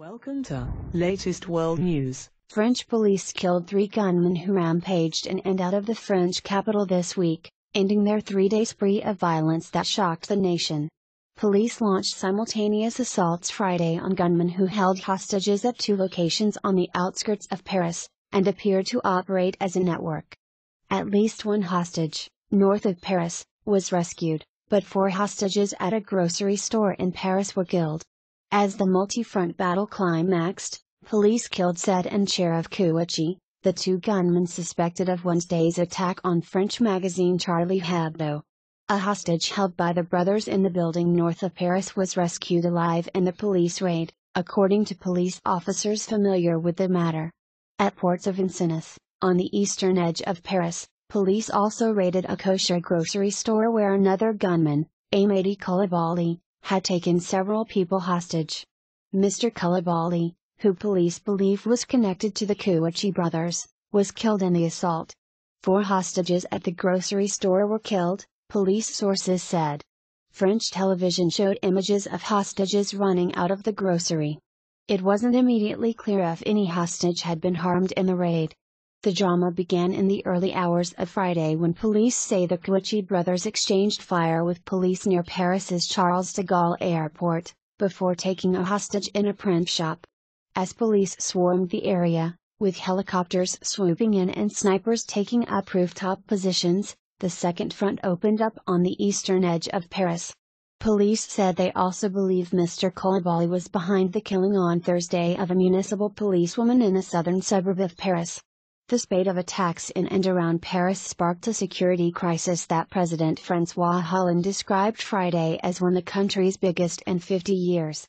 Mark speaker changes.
Speaker 1: Welcome to latest world news.
Speaker 2: French police killed three gunmen who rampaged in and out of the French capital this week, ending their three day spree of violence that shocked the nation. Police launched simultaneous assaults Friday on gunmen who held hostages at two locations on the outskirts of Paris, and appeared to operate as a network. At least one hostage, north of Paris, was rescued, but four hostages at a grocery store in Paris were killed. As the multi-front battle climaxed, police killed Said and Chérif Kouachi, the two gunmen suspected of Wednesday's attack on French magazine Charlie Hebdo. A hostage held by the brothers in the building north of Paris was rescued alive in the police raid, according to police officers familiar with the matter. At Portes of Vincennes, on the eastern edge of Paris, police also raided a kosher grocery store where another gunman, Amedy Coulibaly, had taken several people hostage. Mr. Coulibaly, who police believe was connected to the Kouachi brothers, was killed in the assault. Four hostages at the grocery store were killed, police sources said. French television showed images of hostages running out of the grocery. It wasn't immediately clear if any hostage had been harmed in the raid. The drama began in the early hours of Friday when police say the Kouachi brothers exchanged fire with police near Paris's Charles de Gaulle airport, before taking a hostage in a print shop. As police swarmed the area, with helicopters swooping in and snipers taking up rooftop positions, the second front opened up on the eastern edge of Paris. Police said they also believe Mr. Coulibaly was behind the killing on Thursday of a municipal policewoman in a southern suburb of Paris. The spate of attacks in and around Paris sparked a security crisis that President Francois Hollande described Friday as one of the country's biggest in 50 years.